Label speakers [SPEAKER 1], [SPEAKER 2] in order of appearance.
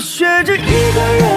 [SPEAKER 1] 学着一个人